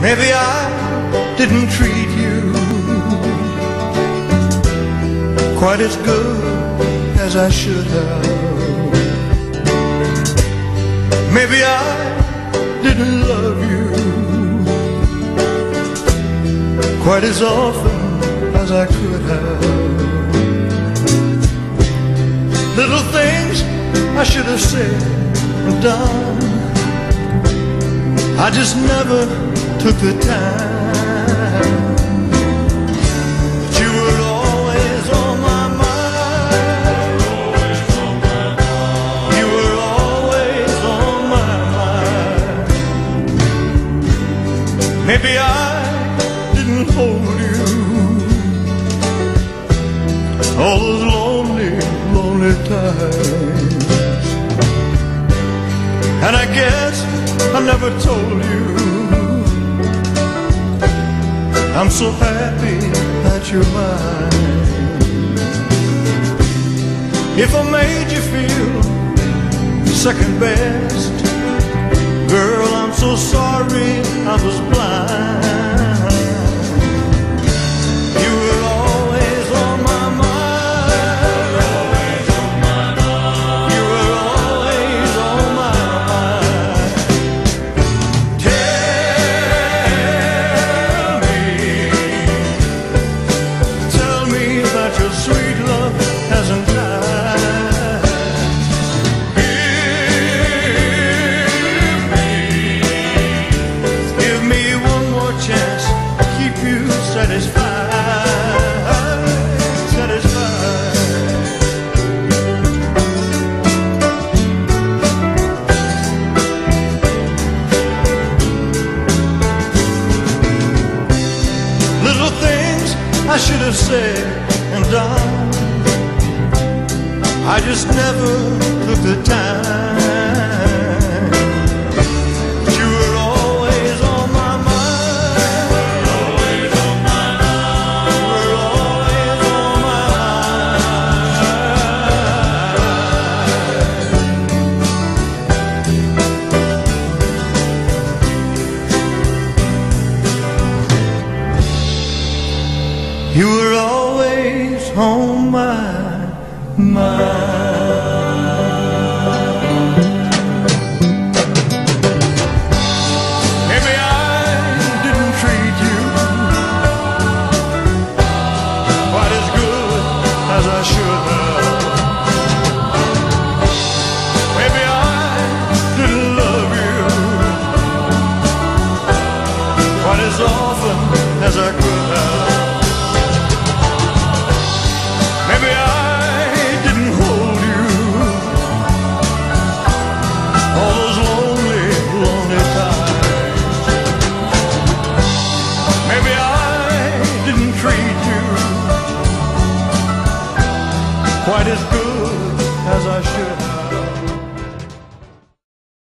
Maybe I didn't treat you quite as good as I should have. Maybe I didn't love you quite as often as I could have. Little things I should have said and done. I just never took the time. But you were always on my mind. You were always on my mind. Maybe I didn't hold you all And I guess I never told you I'm so happy that you're mine. If I made you feel second best, girl, I'm so sorry I was I should have said and done. I just never took the time. You were always on my mind. Maybe I didn't treat you quite as good as I should have. Maybe I didn't love you quite as often as I could have. quite as good as I should.